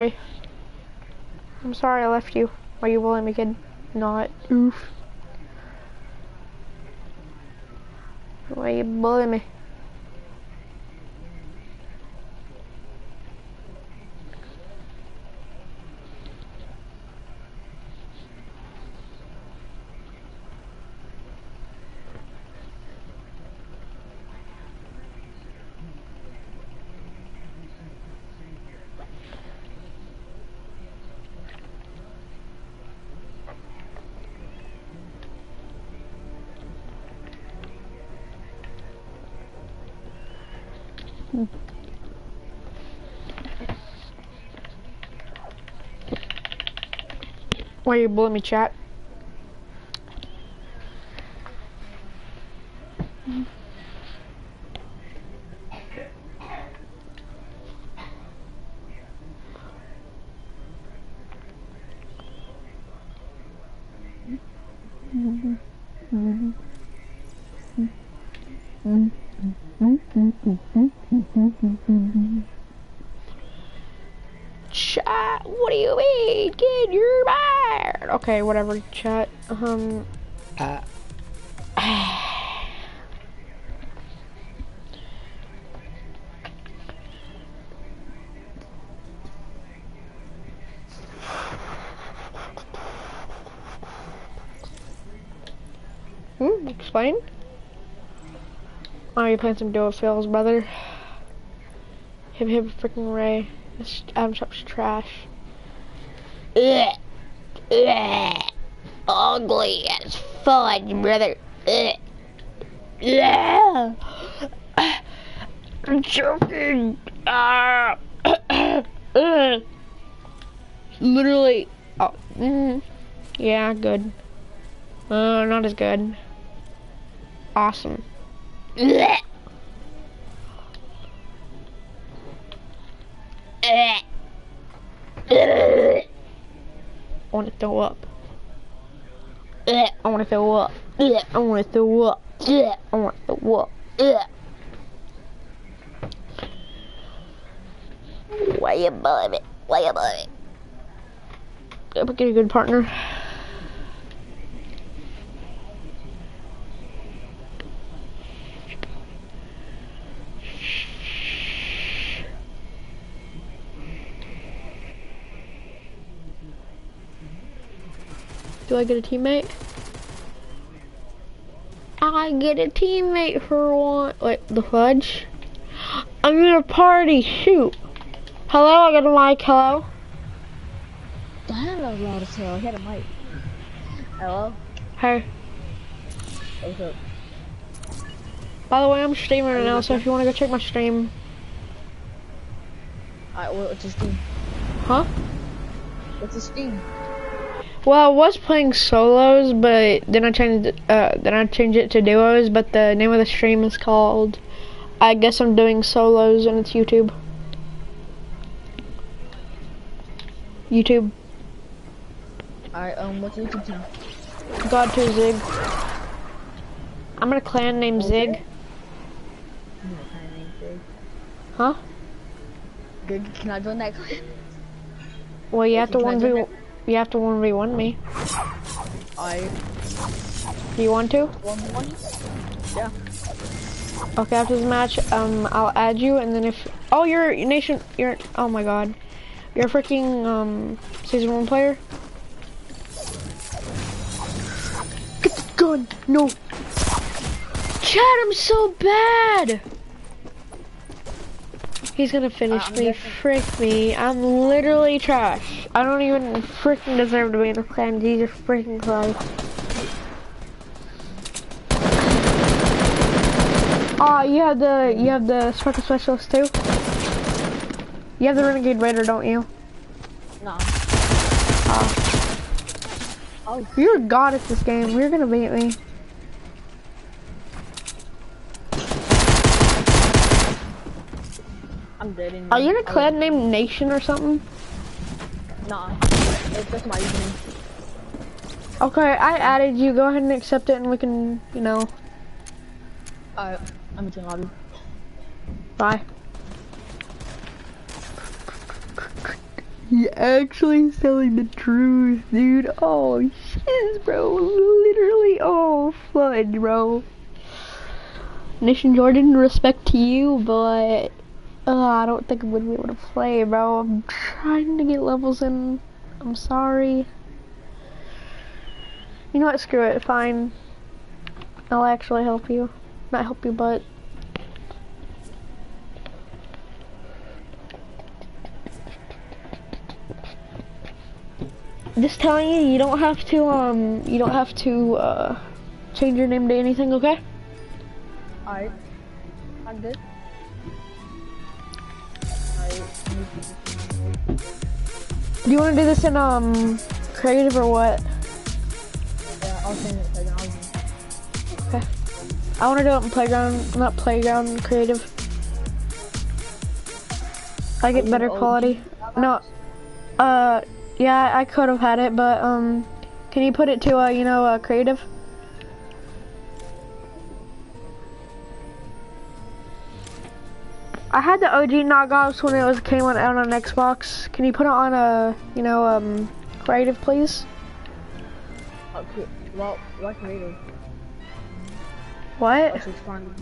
I'm sorry I left you. Why you bullying me, kid? Not. Oof. Why are you bullying me? Why you bullying me? Chat, what do you mean, kid? You're bad. Okay, whatever, chat. Um, uh, hmm, explain. Oh, you playing some duo fills, brother? Hip hip freaking Ray. This Item Shop's trash. Ugh. Ugly as fudge, brother. Ugh. Yeah. I'm choking. Literally. Oh. Mm, yeah, good. Uh, not as good. Awesome. Want to throw up. I want to throw up. I want to throw up. I want to throw up. Why you bullying me? Why you bullying me? Gotta get a good partner. Do I get a teammate? I get a teammate for one. Wait, the fudge? I'm in a party. Shoot. Hello, I got a mic. Hello. Damn, that was loud as hell. I had a mic. Hello? Hey. What's up? By the way, I'm streaming right now, so if you want to go check my stream. Alright, what's the Steam? Huh? What's the Steam? Well, I was playing solos, but then I changed it, uh, then I changed it to duos. But the name of the stream is called. I guess I'm doing solos, and it's YouTube. YouTube. Alright, um, what's YouTube channel? God to Zig. I'm in a clan named Zig. Huh? Good, can I join that clan? Well, you have to one v. You have to one v one me. I Do you want to? 1v1? Yeah. Okay, after this match, um, I'll add you, and then if oh, you're nation, you're oh my god, you're a freaking um season one player. Get the gun, no. Chad, I'm so bad. He's gonna finish I'm me. guessing- Frick me. I'm literally trash. I don't even freaking deserve to be in the clan. Jesus freaking Christ. Oh, you have the you have the sparkle specialist too. You have the renegade raider, don't you? No. Oh, Oh, you're a god at this game. You're gonna beat me. I'm dead in. Are you in a clan named Nation or something? Nah. It's just my username. Okay, I added you. Go ahead and accept it, and we can, you know, Alright, I'm in lobby. bye. He actually telling the truth, dude. Oh, shiz, bro. Literally, oh, fudge, bro. Nation Jordan, respect to you, but uh, I don't think I'm gonna be able to play, bro. I'm trying to get levels in. I'm sorry. You know what? Screw it. Fine. I'll actually help you. Not help you, but just telling you, you don't have to, um, you don't have to, uh, change your name to anything, okay? Alright. I'm good. Do you want to do this in, um, creative or what? Yeah, I'll send it to the Okay. I want to do it in playground, not playground, creative. I get better quality. No, uh, yeah, I could have had it, but, um, can you put it to, uh, you know, uh, creative? I had the OG knockoffs when it was came on out on Xbox. Can you put it on a, you know, um, creative, please? Okay. Well, what creative? What? What's fun?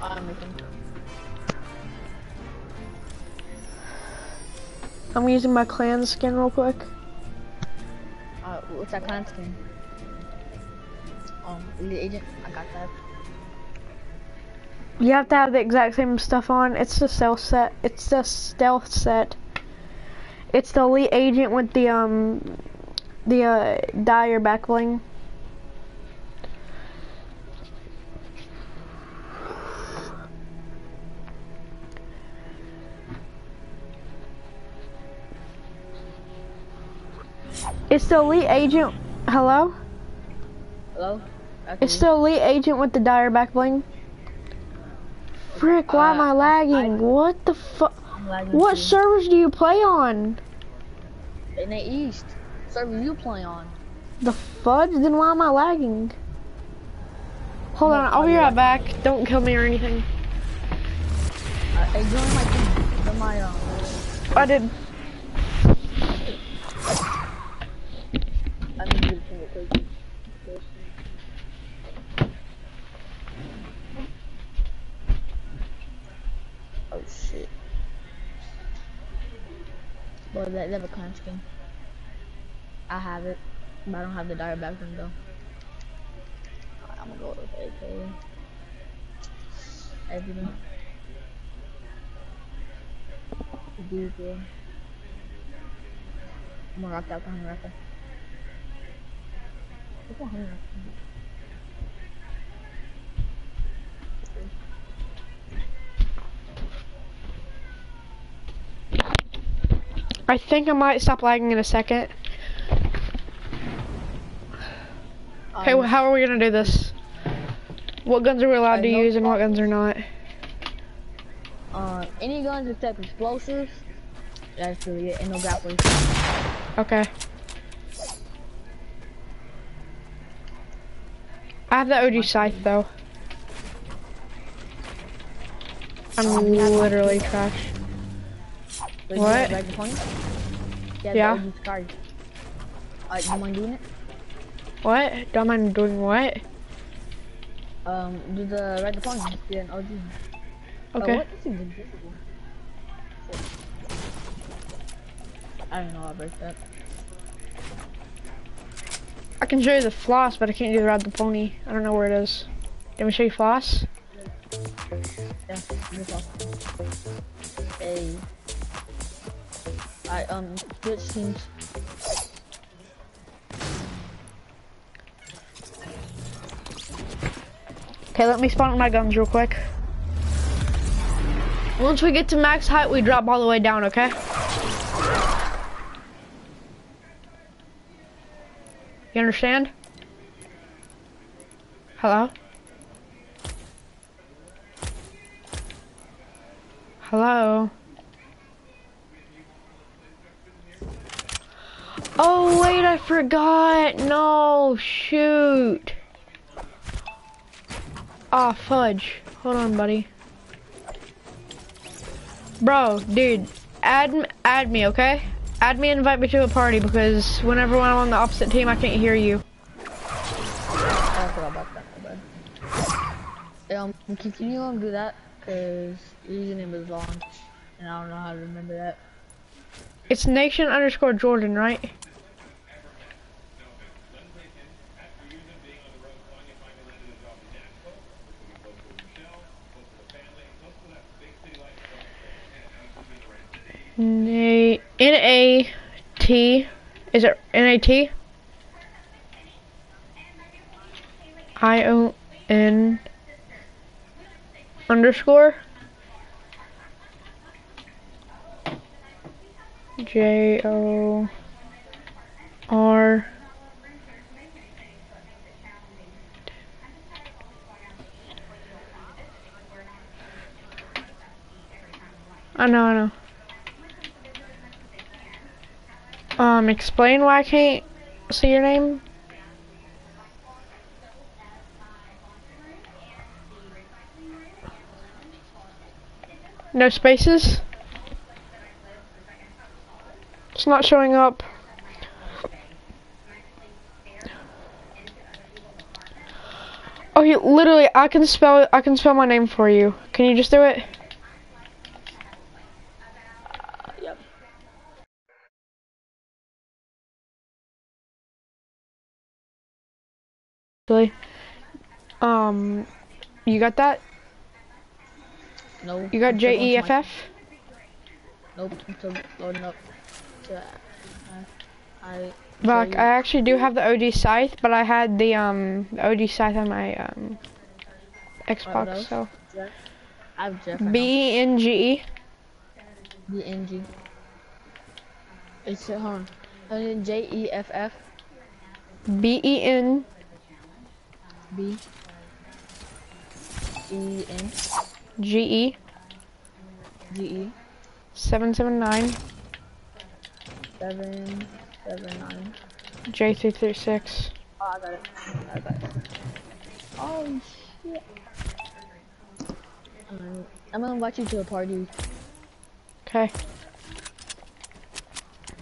I'm making. I'm. I'm using my clan skin real quick. Uh, what's that clan skin? Um, elite agent. I got that. You have to have the exact same stuff on. It's the stealth set. It's the stealth set. It's the elite agent with the um the uh dire back bling. It's the elite agent. Hello? Hello. It's the elite agent with the dire back bling. Frick, why am I Uh, lagging? what the fuck? What too. servers do you play on? In the east. Server you play on. The fudge? Then why am I lagging? Hold No, on, I'll be right back. Don't kill me or anything. Uh, hey, my. My um. I did. I They have a clan skin. I have it, but I don't have the dire background though. Alright, I'm gonna go with AK. Everything. Yeah. I'm gonna rock that behind the rifle. Look at him. I think I might stop lagging in a second. Okay, Um, well, how are we gonna do this? What guns are we allowed Uh, to no use and what guns are not? Uh, any guns except explosives. That's really it. And no grapplers. Okay. I have the OG scythe though. I'm literally trash. What? You have the point? Yeah. Yeah. The OG card. Uh, you mind doing it? What? Don't mind doing what? Um, do the red deployment. Yeah, an OG. Okay. Uh, what is invisible? I don't know about that. I can show you the floss, but I can't do the ride the pony. I don't know where it is. Let me show you floss. Yeah. Hey. I um switch teams. Okay, let me spawn my guns real quick. Once we get to max height, we drop all the way down, okay? You understand? Hello? Hello? Oh, wait, I forgot. No, shoot. Ah, fudge. Hold on, buddy. Bro, dude, add add me, okay? Add me and invite me to a party because whenever I'm on the opposite team, I can't hear you. I forgot about that, my bad. Um, you um, do that? Cause your username is long, and I don't know how to remember that. It's nation underscore Jordan, right? N A T. Is it N A T? I O N underscore J O R I know, I know. Um, explain why I can't see your name. No spaces? It's not showing up. Oh, you literally, I can spell, I can spell my name for you. Can you just do it? Yep. Really? Um, you got that? No. You got J E F F? Nope. I'm still loading up. To, I. Fuck, J- I actually do have the OG scythe, but I had the um the OG scythe on my um Xbox, so Jeff. I have Jeff. B E N G E. now. The NG. It's uh, hold on. And then J E F F B E N B E N G E G E seven seven nine seven seven nine. J three three six. Oh, I got it. I got it. Oh shit. Um, I'm gonna invite you to a party. Okay.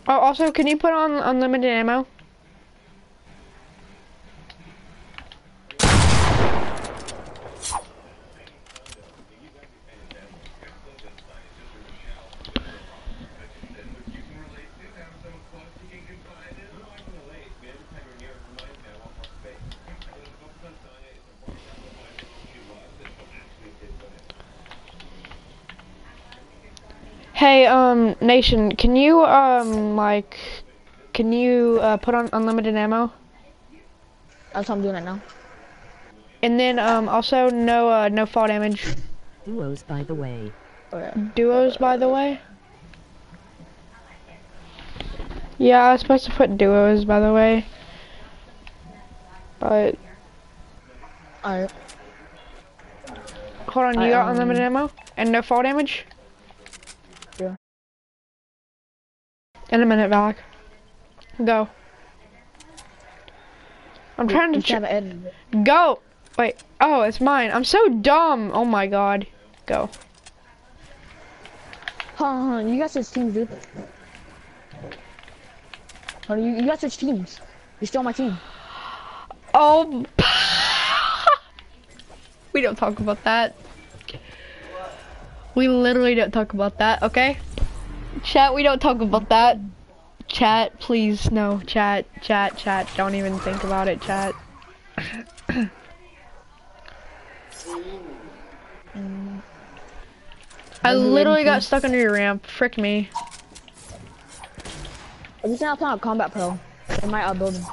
Oh, also, can you put on unlimited ammo? Hey, um, Nation, can you, um, like, can you, uh, put on unlimited ammo? That's how I'm doing it now. And then, um, also, no, uh, no fall damage. Duos, by the way. Oh yeah. Duos, by the way. Yeah, I was supposed to put duos, by the way. But, Alright. hold on, you I, got um, unlimited ammo? And no fall damage? In a minute, Valak. Go. I'm trying to You. Go! Wait, oh, it's mine. I'm so dumb. Oh my god. Go. Hold on, hold on. You guys switch teams, dude. Hold on, you, you guys switch teams. You're still on my team. Oh. we don't talk about that. We literally don't talk about that, okay? Chat, we don't talk about that. Chat, please, no. Chat, chat, chat. Don't even think about it, chat. I literally got stuck under your ramp. Frick me. I'm just not playing on Combat Pro. I might outbuild him.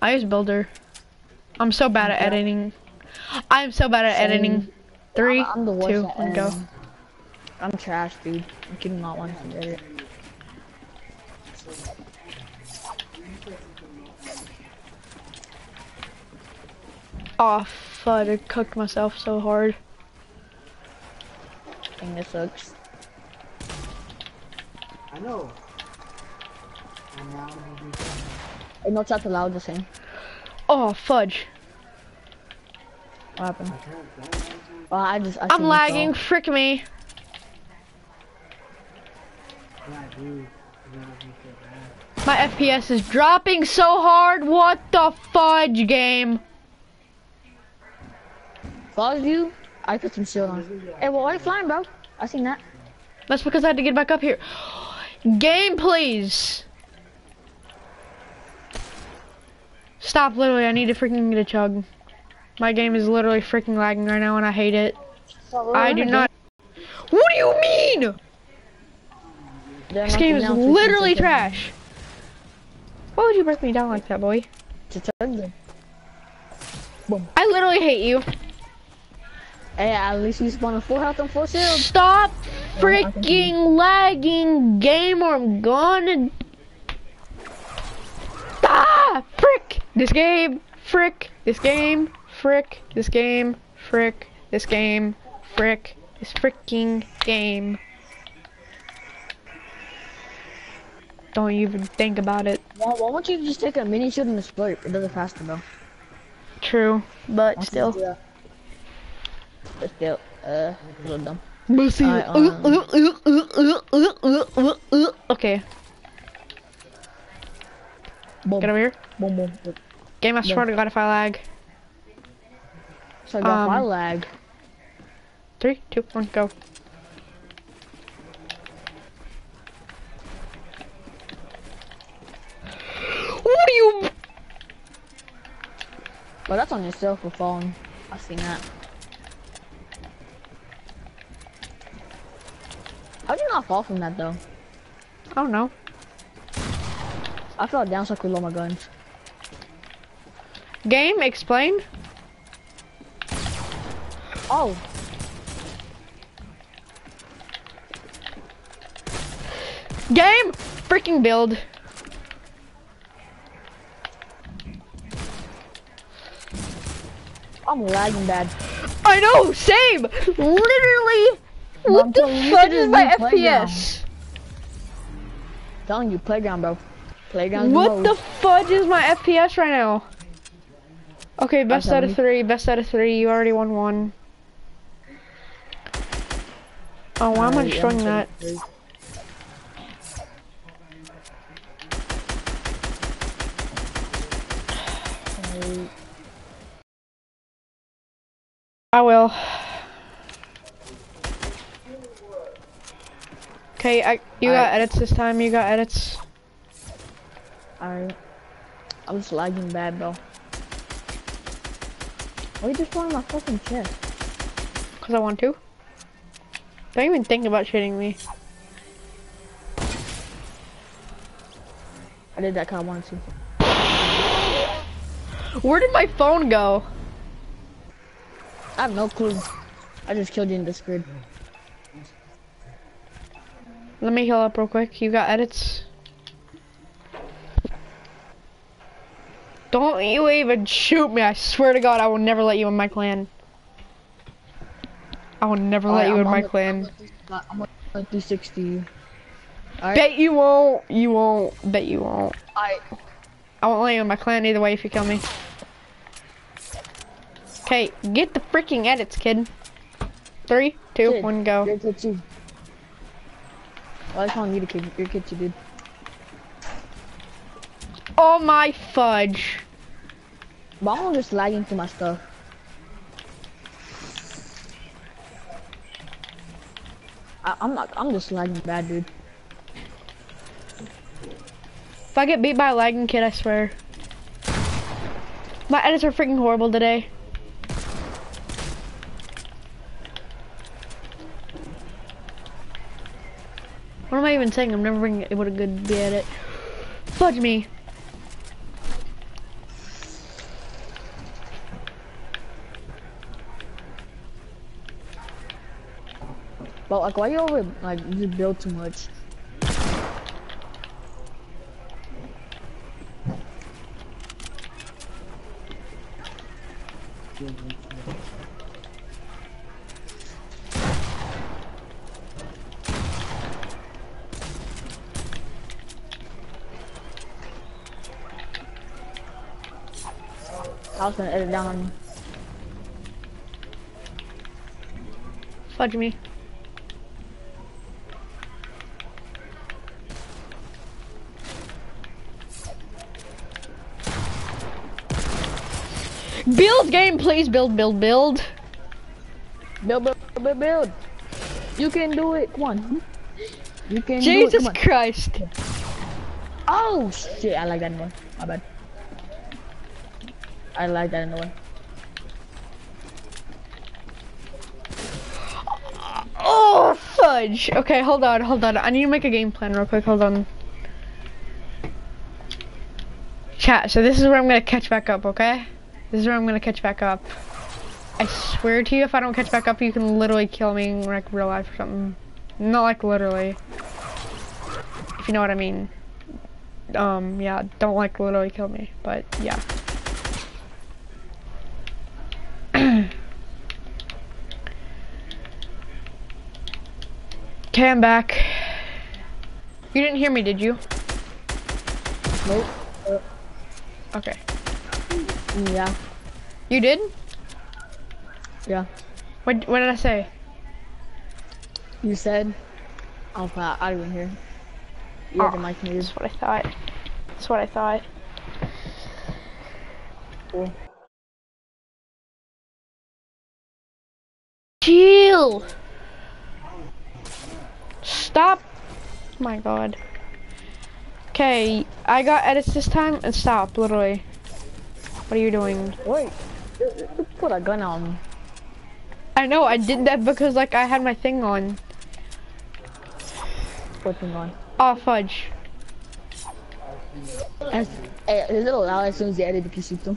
I use Builder. I'm so bad at editing. I'm so bad at Same. editing. Three, I'm, I'm the two, one, go. Editing. I'm trash, dude. I'm do not want to edit. Oh, fud, I cooked myself so hard. Thing this sucks. I know. And now we'll be Hey, allowed the same. Oh, fudge. What happened? Well, I just. I I'm lagging, myself. frick me. Yeah, I do. You know, you feel bad. My FPS is dropping so hard. What the fudge game? Follow you. I put some shield on. Hey, well, why are you flying, bro? I seen that. That's because I had to get back up here. Game, please. Stop, literally. I need to freaking get a chug. My game is literally freaking lagging right now and I hate it. I do not. What do you mean? This game is literally trash. Why would you break me down like that, boy? To chug them. I literally hate you. Hey, at least you spawn a full health and full shield. Stop freaking lagging game or I'm gonna... Ah! Frick! This game! Frick! This game! Frick! This game! Frick! This game! Frick! This freaking game! Don't even think about it. Why, why won't you just take a mini shield and a splurt? It does it faster, though. True, but still. you do that? But still, uh, a little dumb. I, um, Okay, Boom, get over here. boom, boom. boom. Game, I swear to God if I lag. So I got Um, my lag. Three, two, one, go. What do you? Well, that's on your for falling. I've seen that. How'd you not fall from that though? I don't know. I fell down so I could load my guns. Game, explain. Oh, Game, freaking build. I'm lagging bad. I know, same. Literally, what the telling you, you fuck is my. FPS? telling you, playground, bro. Playground. What the fudge is my FPS right now? Okay, best out of three. Best out of three. You already won one. Oh, why am I destroying that? Ah, I will. Okay, I you got edits this time. You got edits. Alright. I was lagging bad, bro. Why you just want my fucking chest? Cause I want to. Don't even think about shitting me. I did that cause I wanted to. Where did my phone go? I have no clue. I just killed you in this grid. Let me heal up real quick. You got edits? Don't you even shoot me. I swear to God, I will never let you in my clan. I will never let Alright, you I'm in my the- clan. I'm on 360. Alright. Bet you won't. You won't. Bet you won't. I I won't let you in my clan either way if you kill me. Okay, get the freaking edits, kid. Three, two, Kid, one, go. You're a kid. Well, I just want you to kid. You're a kid dude. Oh my fudge. I'm just lagging through my stuff. I, I'm not. I'm just lagging bad, dude. If I get beat by a lagging kid, I swear. My edits are freaking horrible today. What am I even saying? I'm never able to good be at it. Fudge me. But like, why you over like you build too much? I was gonna edit down on you. Fudge me. Build game, please. Build, build, build. Build, build, build, build. You can do it. Come on. You can Jesus Christ. Oh, shit. I like that one. My bad. I like that in the way. Oh, fudge. Okay, hold on, hold on. I need to make a game plan real quick. Hold on. Chat, so this is where I'm gonna catch back up, okay? This is where I'm gonna catch back up. I swear to you, if I don't catch back up, you can literally kill me in like real life or something. Not like literally. If you know what I mean. Um, yeah, don't like literally kill me, but yeah. Okay, I'm back. You didn't hear me, did you? Nope. Okay. Yeah. You did? Yeah. What What did I say? You said. Oh, Put out of here. You Oh, mic muted. That's what I thought. That's what I thought. Cool. Chill. Stop. my god. Okay, I got edits this time and stop, literally. What are you doing? Wait. Put a gun on me. I know, I did that because like I had my thing on. Put them on. Oh fudge. And, hey, is it allowed as soon as you edit if you shoot them?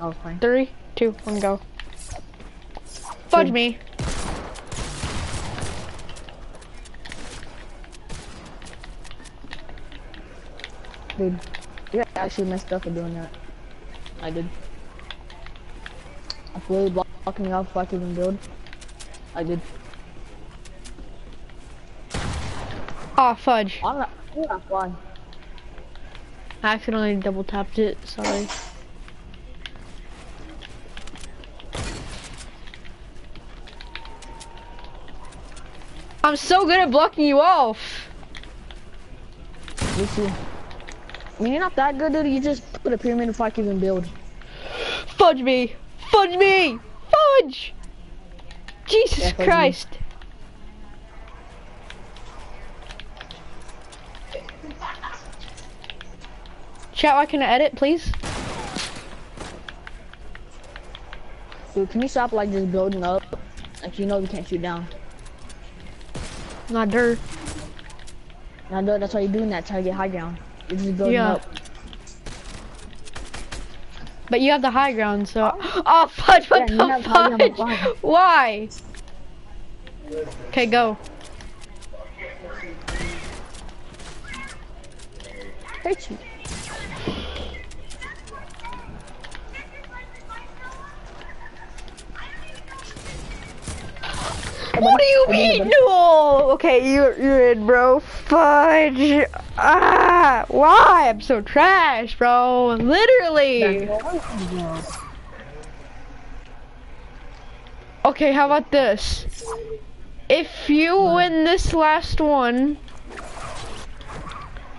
Oh, fine. Three, two, one, go. Fudge Two. me. Dude, you actually messed up for doing that. I did. I fully blocking me off before I could even build. I did. Oh fudge. I'm not, I'm not flying. I accidentally double tapped it, sorry. I'm so good at blocking you off. Me too. I mean, you're not that good, dude. You just put a pyramid I could even build. Fudge me! Fudge me! Fudge! Jesus Yeah, fudge me. Christ. Chat, why can I edit, please? Dude, can you stop like just building up? Like you know we can't shoot down. Not dirt. Not dirt, that's why you're doing that, try to get high ground. You're just Yeah. up. But you have the high ground, so. Oh, oh fudge, what Yeah, the have high ground, I'm fudge? Why? Okay, go. Hurt you. What do you mean? No! Okay, you're, you're in, bro. Fudge. Ah! Why? I'm so trash, bro. Literally. Okay, how about this? If you win this last one,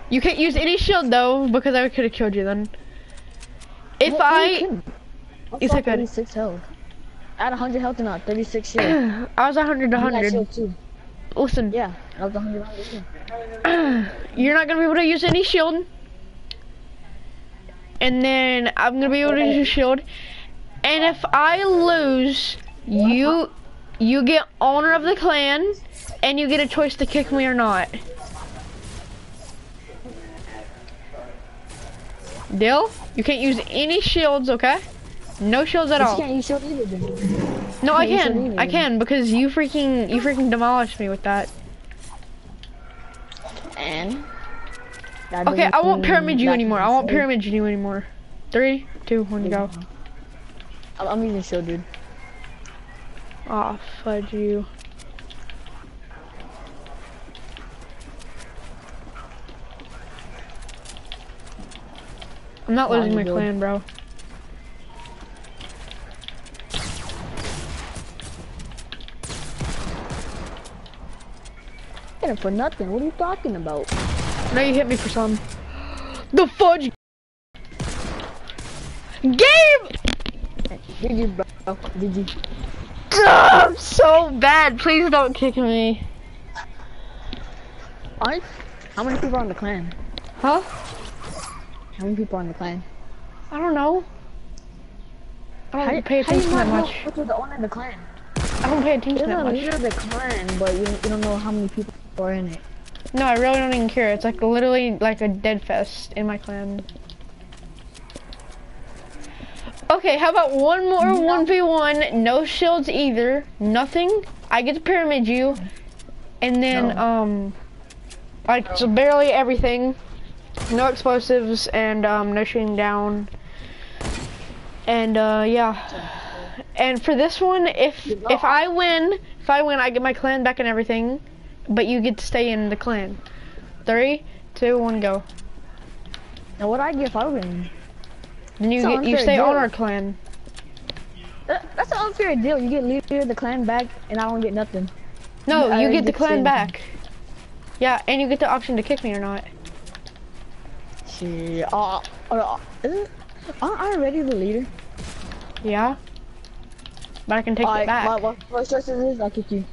you can't use any shield though, because I could have killed you then. If What- I, kidding? I got like a- 36 health. Had 100 health and not 36 shield. I was 100 to 100. shield too. Listen, Yeah, I was 100 100 you're not gonna be able to use any shield. And then I'm gonna be able to use shield. And if I lose, you you get owner of the clan and you get a choice to kick me or not. Dill, You can't use any shields, okay? No shields at But you all. can't use shield either. Then. No, I can't use shield can. either. I can because you freaking you freaking demolished me with that. And. that Okay, I won't pyramid you anymore. I won't pyramid you anymore. Three, two, one, go. I'm, I'm using shield, dude. Aw, fudge you. I'm not Fine, losing my dude. clan, bro. Hit him for nothing. What are you talking about? No, you hit me for some. The fudge. Game. GG, bro. GG. I'm so bad. Please don't kick me. Alright. How many people are on the clan? Huh? How many people are on the clan? I don't know. I don't How, pay how you attention that know much. who's the owner of the clan? I don't pay attention that the much. leader of the clan, but you, you don't know how many people are in it. No, I really don't even care. It's like literally like a dead fest in my clan. Okay, how about one more one v one? No shields either. Nothing. I get to pyramid you, and then No. um, like so barely everything. No explosives and um, no shooting down. And uh, yeah. And for this one, if if I win, if I win, I get my clan back and everything, but you get to stay in the clan. Three, two, one, go. Now what I get if I win? Then you get you stay on our clan. That's an unfair deal. You get leader of the clan back, and I don't get nothing. No, I you get the get clan back. Yeah, and you get the option to kick me or not. Shit. Uh, uh, isn't, aren't I already the leader? Yeah. But I can take it back. my, my choice is I'll kick you.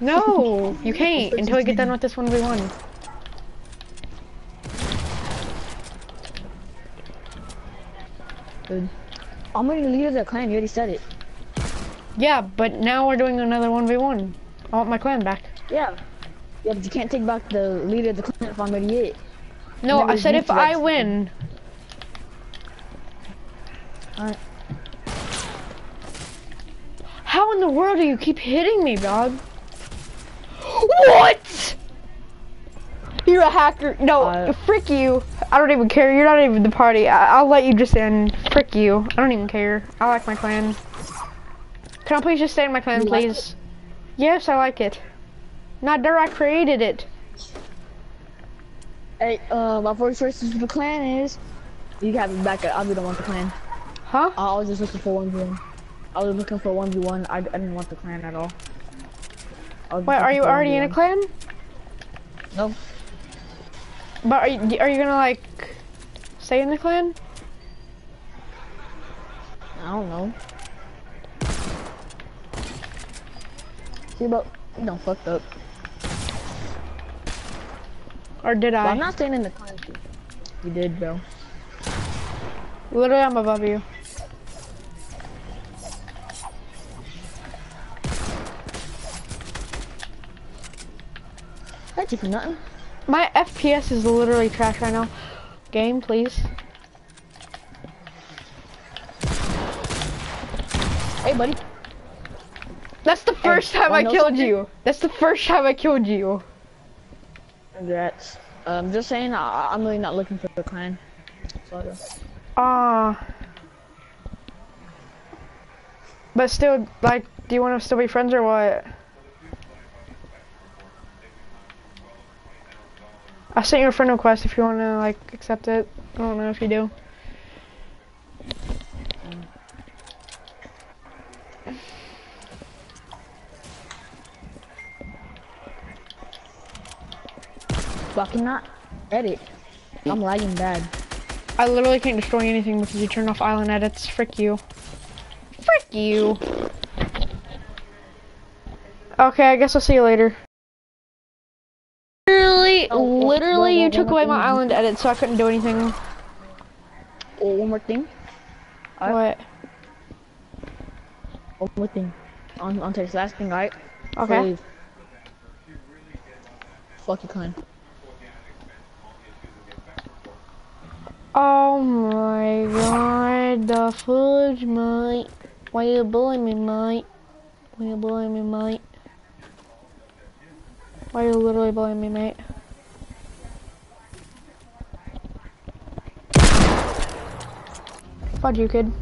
No, you can't until we get done with this one v one. Good. I'm already the leader of the clan. You already said it. Yeah, but now we're doing another one v one. I want my clan back. Yeah. Yeah, but you can't take back the leader of the clan if I'm already it. No, I said if I win. Alright. How in the world do you keep hitting me, dog? What? You're a hacker. No, Uh, frick you. I don't even care. You're not even the party. I- I'll let you just in. Frick you. I don't even care. I like my clan. Can I please just stay in my clan, You like please? Yes, I like it. Not there, I created it. Hey, uh, my first choice for the clan is you have me back. I'll be the one the clan. Huh? I was just looking for 1v1. I was looking for 1v1. I, I didn't want the clan at all. Wait, are you already in a 1v1. clan? No. But are you, are you gonna like stay in the clan? I don't know. See, but you done fucked up. Or did But I? I'm not staying in the clan. You did, bro. Literally, I'm above you. For nothing. My FPS is literally trash right now. Game, please. Hey, buddy. That's the first time I killed something? you. That's the first time I killed you. Congrats. Um, just saying, I, I'm really not looking for the clan. Ah. but still, like, do you want to still be friends or what? I sent you a friend request if you want to, like, accept it. I don't know if you do. fucking not edit. I'm lagging bad. I literally can't destroy anything because you turned off island edits. Frick you. Frick you. Okay, I guess I'll see you later. Literally, Oh, oh, literally, whoa, whoa, you took away my island edit, so I couldn't do anything. Oh, one more thing. I- What? Oh, one more thing. On on text. Last thing, right? Okay. Leave. Fuck you, clan. Oh my god, the fudge, mate. Why you bullying me, mate? Why you bullying me, mate? Why you literally bullying me, mate? Fudge you, kid.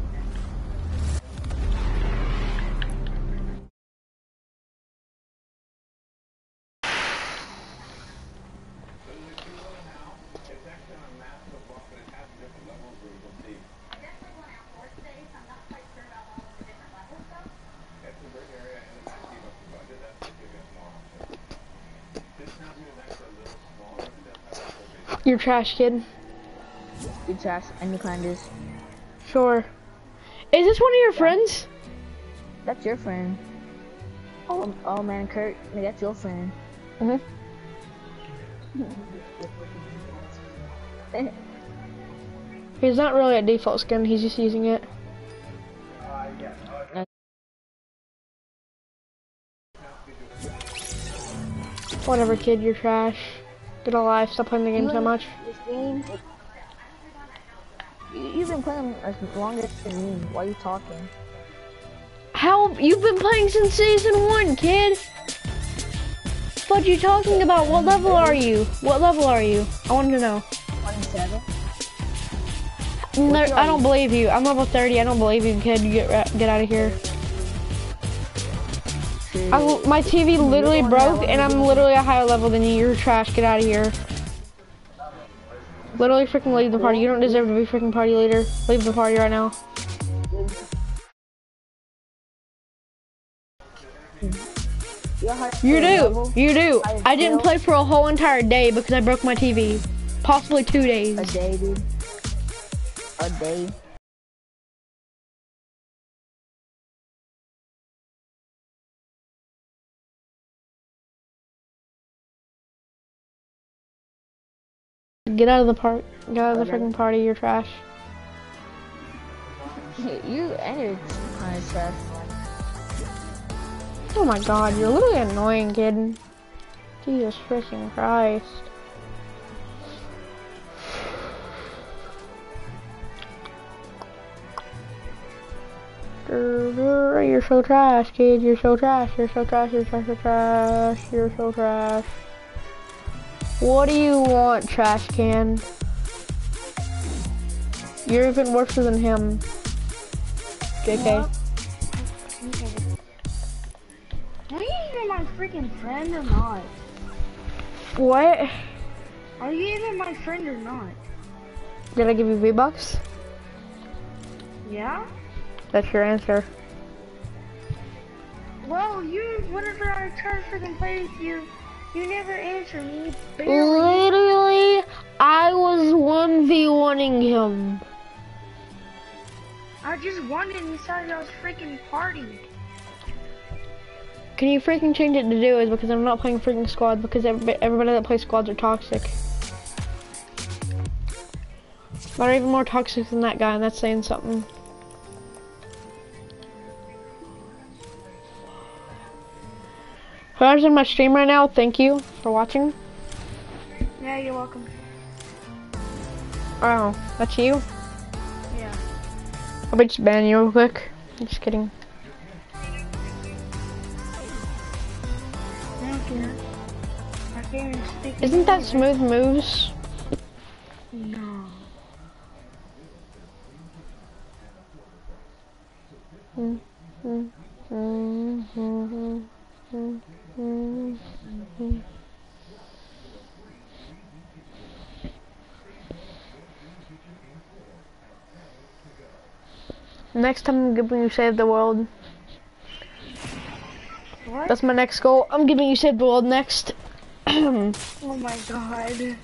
You're trash, kid. You're trash. And you clan is. Sure. Is this one of your friends? That's your friend. Oh, oh man, Kurt, that's your friend. Mhm. He's not really a default skin, he's just using it. Whatever, kid, you're trash. Get a life, stop playing the game so much. This game, you, you've been playing as long as me. Why are you talking? How? You've been playing since season one, kid! What are you talking about? What level are you? What level are you? I want to know. 27. No, I don't believe you. I'm level 30. I don't believe you, kid. Get get out of here. I, my TV literally broke, and I'm literally a higher level than you. You're trash. Get out of here. Literally freaking leave the party. You don't deserve to be freaking party leader. Leave the party right now. You're high You school do. You do. I I didn't play for a whole entire day because I broke my TV. Possibly two days. A day, dude. A day. Get out of the park. Get out of the freaking party. You're trash. You and kind of trash. Oh my god, you're literally annoying, kid. Jesus freaking Christ. You're so trash, kid. You're so trash. You're so trash. You're trash. You're trash. You're so trash. What do you want, trash can? You're even worse than him. JK. Are you even my freaking friend or not? What? Are you even my friend or not? Did I give you V-Bucks? Yeah? That's your answer. Well, you, whenever I try to freaking play with you, you never answer me. Literally, I was 1v1ing him. I just wanted inside y'all's freaking party. Can you freaking change it to do is because I'm not playing freaking squad because everybody, everybody that plays squads are toxic. But are even more toxic than that guy and that's saying something. Whoever's in my stream right now, thank you for watching. Yeah, you're welcome. Oh, that's you? Yeah. I'll be just ban you real quick. I'm just kidding. I don't care. I can't even speak. Isn't that smooth moves? Mm, mm, mm, Next time I'm giving you Save the World. What? That's my next goal. I'm giving you Save the World next. Oh my god.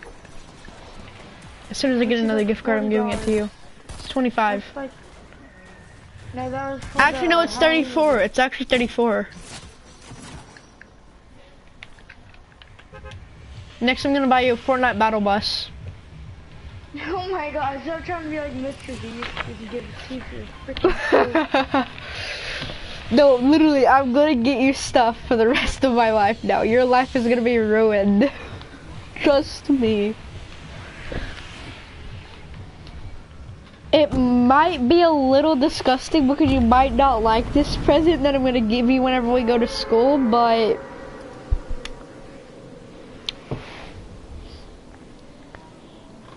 As soon as I get another gift card, I'm giving it to you. It's 25. Like. No, that was. Actually, no, it's 34. It's actually 34. Next, I'm gonna buy you a Fortnite Battle Bus. Oh my god, stop trying to be like Mr. Beast if you get a t-shirt. Freaking no, literally, I'm gonna get you stuff for the rest of my life now. Your life is gonna be ruined. Trust me. It might be a little disgusting because you might not like this present that I'm gonna give you whenever we go to school, but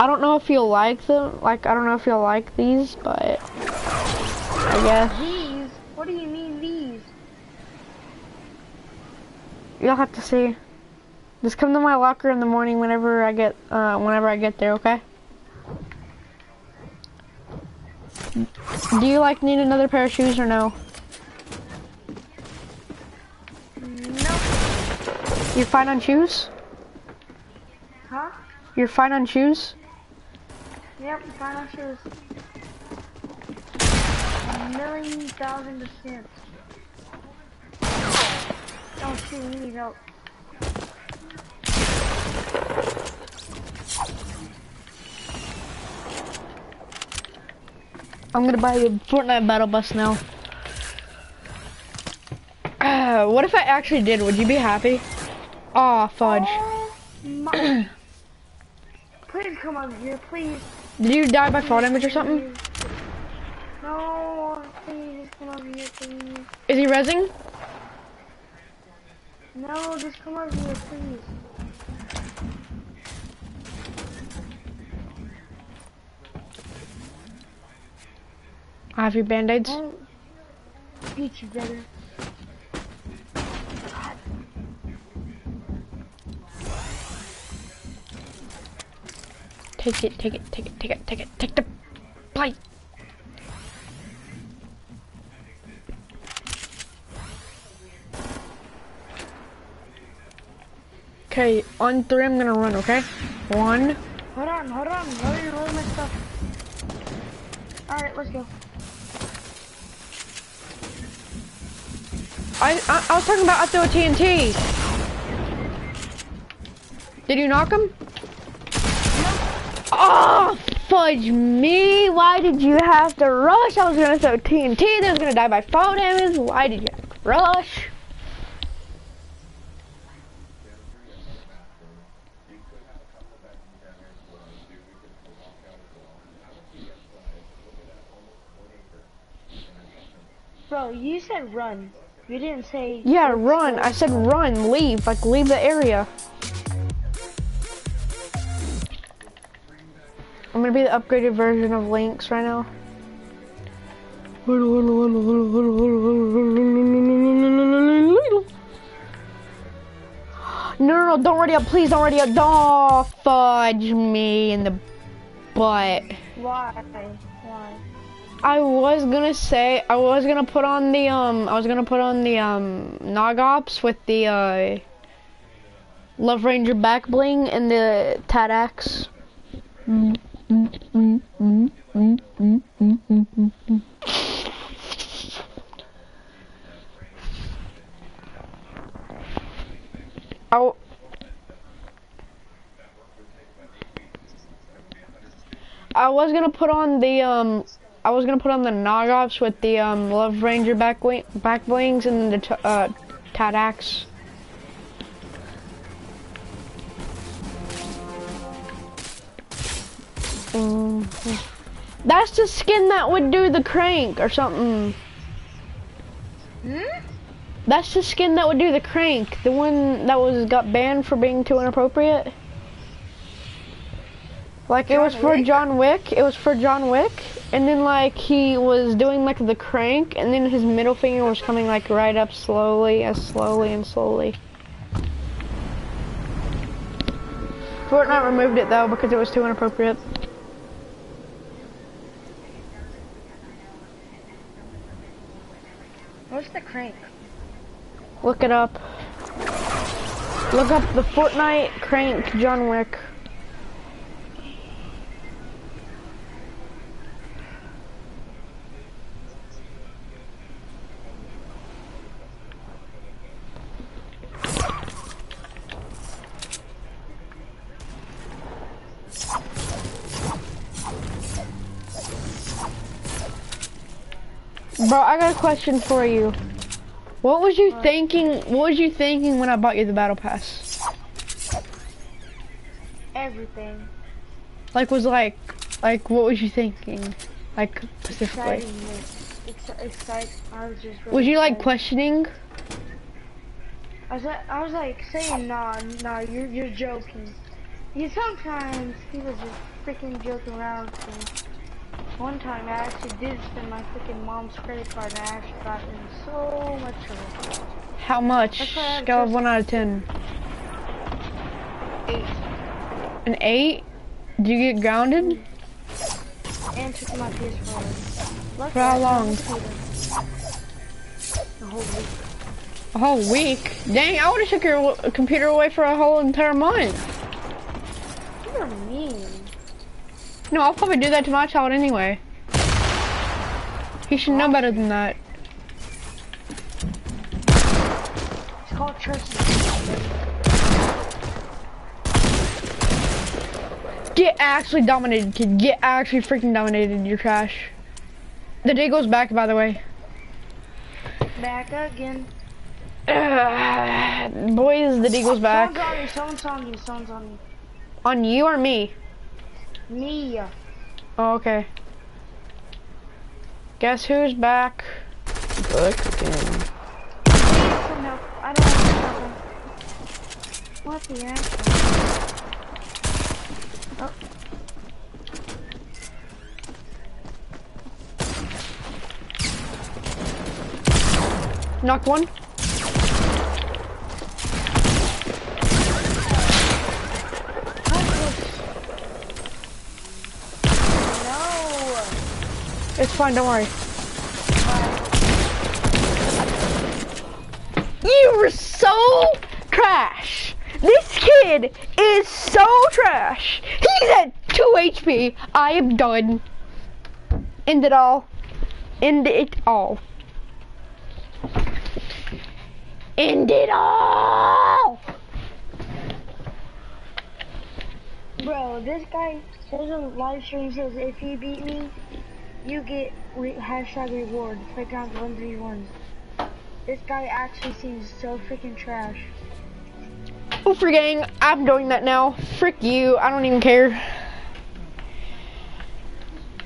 I don't know if you'll like them. Like, I don't know if you'll like these, but I guess. These? What do you mean these? You'll have to see. Just come to my locker in the morning whenever I get uh whenever I get there, okay? Do you like need another pair of shoes or no? No. You're fine on shoes? Huh? You're fine on shoes? Yep, final shoes. million thousand percent. Oh shoot, we need help. I'm gonna buy a Fortnite battle bus now. Uh, what if I actually did? Would you be happy? Aw, fudge. Oh my. please come over here, please. Did you die by fall damage or something? No, please just come over here, please. Is he rezzing? No, just come over here, please. I have your band-aids. Oh, beat you, brother. Take it, take it, take it, take it, take it, take the plate. Okay, on three I'm gonna run, okay? One, Hold on, hold on, your load my stuff. Alright, let's go. I, I, I was talking about I threw a TNT. Did you knock him? Oh, fudge me. Why did you have to rush? I was gonna throw TNT. They was gonna die by fall damage. Why did you rush? Bro, you said run. You didn't say. Yeah, run. I said run, leave. Like, leave the area. I'm gonna be the upgraded version of Lynx right now. No, no, no, don't ready up. Please don't ready up. Don't fudge me in the butt. Why? Why? I was gonna say I was gonna put on the um I was gonna put on the um Nog Ops with the uh Love Ranger back bling and the Tadax. I I was gonna put on the um I was gonna put on the Nog Ops with the um Love Ranger back wing back blings and the uh Tadax. Mhm. That's the skin that would do the crank or something. Hmm? That's the skin that would do the crank. The one that was got banned for being too inappropriate. Like it was John for Wick? John Wick. It was for John Wick, and then like he was doing like the crank, and then his middle finger was coming like right up slowly, as slowly and slowly. Fortnite removed it though because it was too inappropriate. What's the crank? Look it up. Look up the Fortnite crank John Wick. Bro, I got a question for you. What was you uh, thinking? What was you thinking when I bought you the battle pass? Everything. Like, was like, like, what was you thinking? Like specifically, Excitingness. Exci- I was just. Really was you like excited. questioning? I was like, I was like saying, nah, nah, you're you're joking. You sometimes he was just freaking joking around. with me. One time I actually did spend my freaking mom's credit card and I actually got in so much trouble. How much? That's why I Scale of one out of ten. Eight. An eight? Did you get grounded? And took my PS4. For how long? didn't pay them. The whole week. A whole week? Dang, I would have took your computer away for a whole entire month. You're mean. No, I'll probably do that to my child anyway. He should know better than that. It's called church. Get actually dominated, kid. Get actually freaking dominated. You're trash. The day goes back, by the way. Back again. Ugh, boys, the day goes back. Someone's on me, someone's on me, someone's on me. On you or me? Me. Oh, okay. Guess who's back? Good cooking. Some help. I don't have nothing. What the heck? Oh. Knock one. It's fine, don't worry. You were so trash. This kid is so trash. He's at 2 HP. I am done. End it all. End it all. End it all. Bro, this guy, there's a live stream says if you beat me, you get re hashtag reward. Playground 131s. This guy actually seems so freaking trash. Oh, gang, I'm doing that now. Frick you. I don't even care.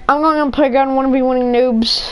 I'm not going on playground 1v1 noobs.